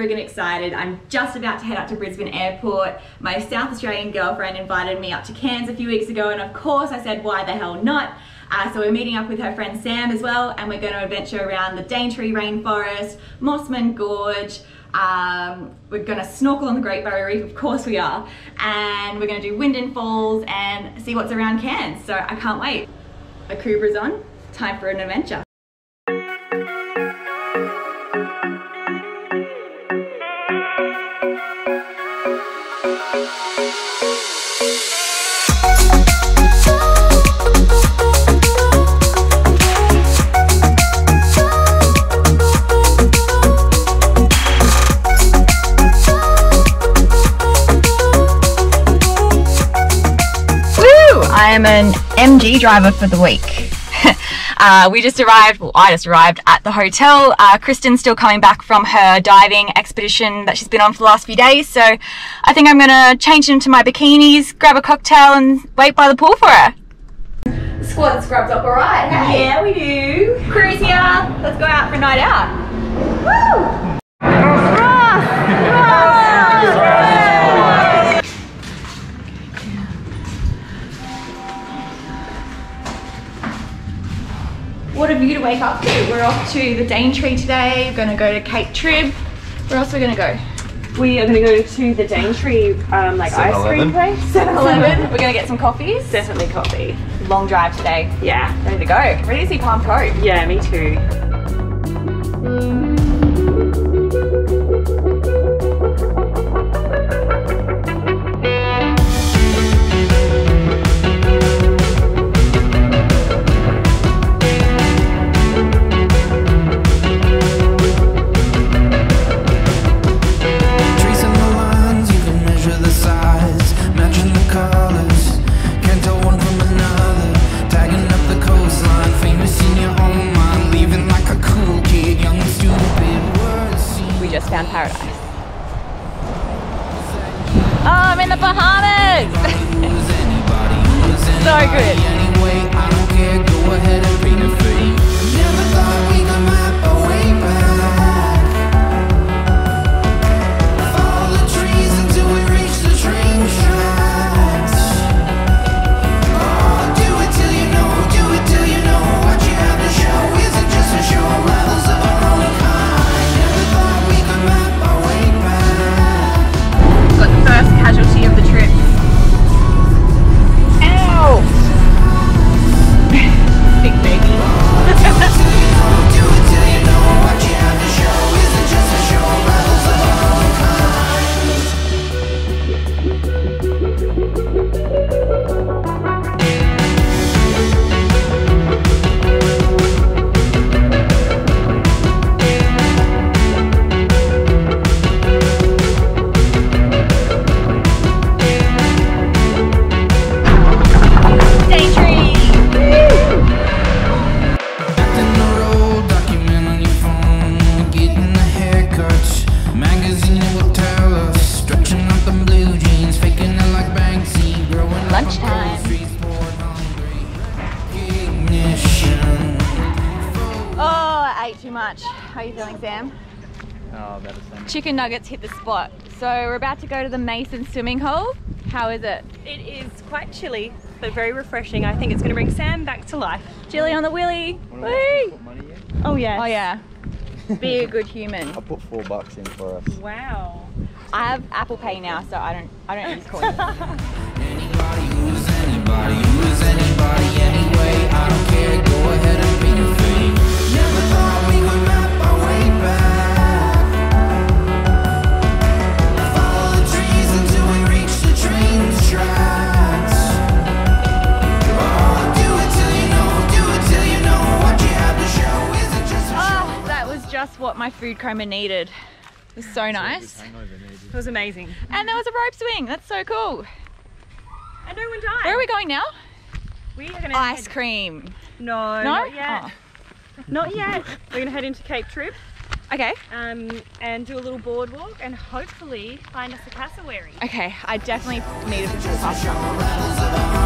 Friggin' excited. I'm just about to head up to Brisbane Airport. My South Australian girlfriend invited me up to Cairns a few weeks ago, and of course I said, why the hell not? Uh, so we're meeting up with her friend Sam as well, and we're going to adventure around the Daintree Rainforest, Mossman Gorge. Um, we're going to snorkel on the Great Barrier Reef, of course we are, and we're going to do Windin Falls and see what's around Cairns. So I can't wait. The Kubra's on. Time for an adventure. I am an MG driver for the week. uh, we just arrived, well, I just arrived at the hotel. Uh, Kristen's still coming back from her diving expedition that she's been on for the last few days, so I think I'm gonna change into my bikinis, grab a cocktail, and wait by the pool for her. The squad scrubs up alright, hey? Yeah, we do. Crew's here, let's go out for a night out. Woo! What a view to wake up to. We're off to the Daintree today. We're gonna go to Cape Trib. Where else are we gonna go? We are gonna go to the Daintree um, like ice cream place. 7-Eleven. We're gonna get some coffees. Definitely coffee. Long drive today. Yeah. Ready to go. Ready to see Palm Cove. Yeah, me too. Tracing So good. Sam? Oh, better than Chicken nuggets hit the spot. So we're about to go to the Mason swimming hole. How is it? It is quite chilly, but very refreshing. I think it's gonna bring Sam back to life. Chili on the willy. Whee! put money in. Oh yeah. Oh yeah. Be a good human. I put four bucks in for us. Wow. I have Apple Pay now, so I don't I don't use coins. just what my food coma needed. It was so nice. It was amazing. And there was a rope swing. That's so cool. And no one died. Where are we going now? We are gonna Ice head- cream. No, No? not yet. Oh. Not yet. We're gonna head into Cape Trib Okay. um, and do a little boardwalk and hopefully find us a cassowary. Okay. I definitely need a picture of pasta.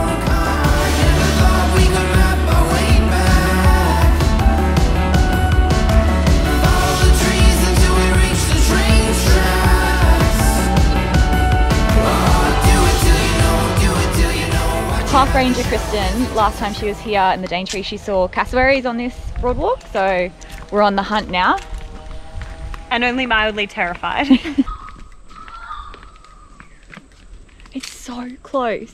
Park Ranger Kristen, last time she was here in the Daintree, she saw cassowaries on this broadwalk, so we're on the hunt now. And only mildly terrified. It's so close.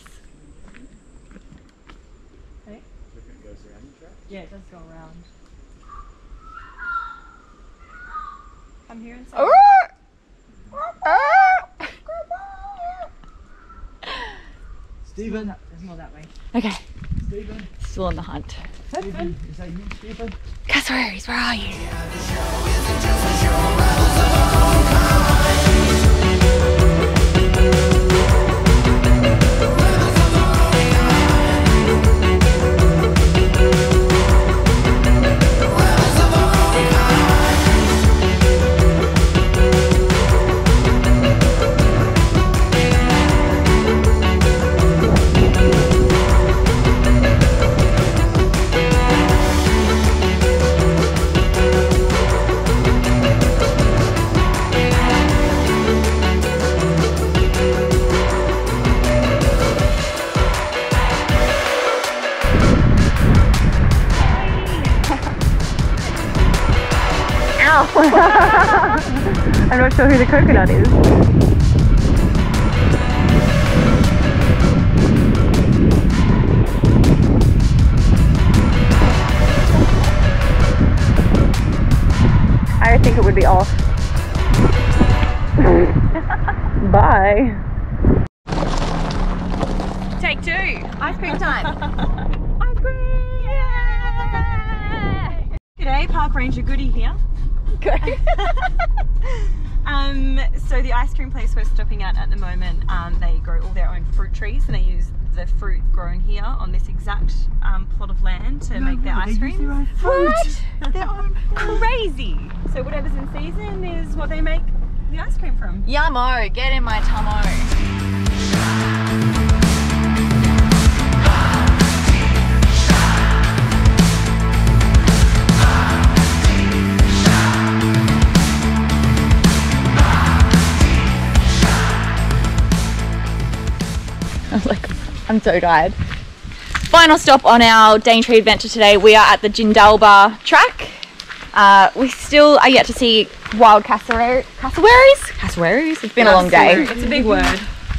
yeah, it does go around. Come here and Stephen. There's more that way. Okay, Stephen. still on the hunt. Stephen. Is that you, Stephen? Cassowaries, where are you? I'm not sure who the coconut is. I think it would be off. Bye. Take two. Ice cream time. Ice cream! G'day, Park Ranger Goody here. um, so the ice cream place we're stopping at at the moment, um, they grow all their own fruit trees and they use the fruit grown here on this exact um, plot of land to make their ice cream. What? They're crazy. So whatever's in season is what they make the ice cream from. Yummo, get in my tummo. I'm so tired. Final stop on our Daintree adventure today. We are at the Jindalba track. Uh, we still are yet to see wild cassowary, cassowaries. Cassowaries. It's been a long day. It's a big word.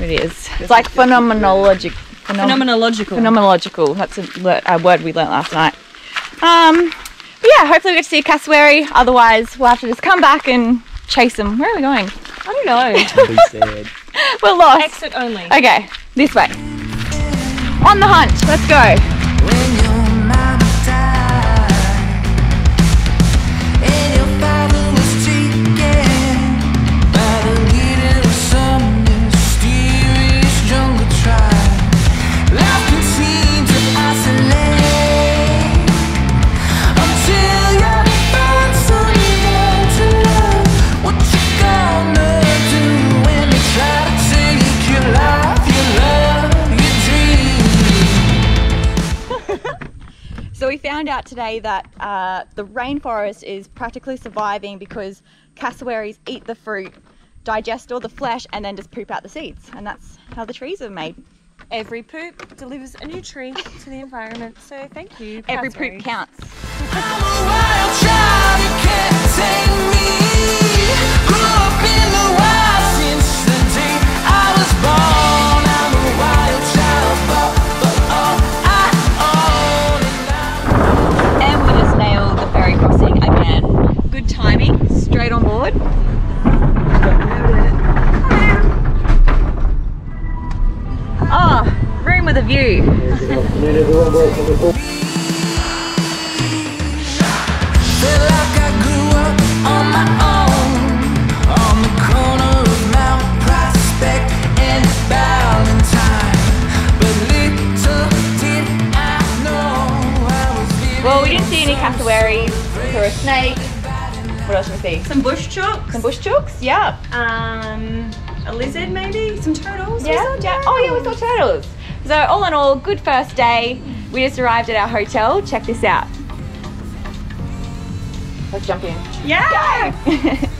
It is. It's like phenomenologic. Phenom- Phenomenological. phenomenological. That's a, le- a word we learnt last night. Um, but yeah, hopefully we get to see a cassowary. Otherwise, we'll have to just come back and chase them. Where are we going? I don't know. We're lost. Exit only. Okay, this way. On the hunt. Let's go. Out today that uh, the rainforest is practically surviving because cassowaries eat the fruit, digest all the flesh, and then just poop out the seeds. And that's how the trees are made. Every poop delivers a new tree to the environment. So thank you. Every poop counts. Saw a snake. What else did we see? Some bush chooks. Some bush chooks? Yeah. Um, a lizard maybe. Some turtles. Yeah, saw yeah. Oh, yeah, we saw turtles. So, all in all, good first day. We just arrived at our hotel. Check this out. Let's jump in. Yeah.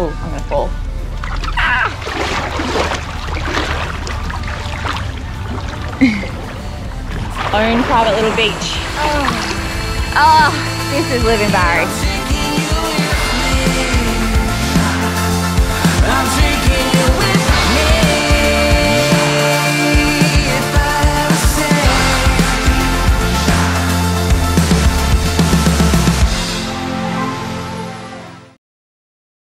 Oh, I'm gonna fall. Own private little beach. Oh, Oh, this is living Barry.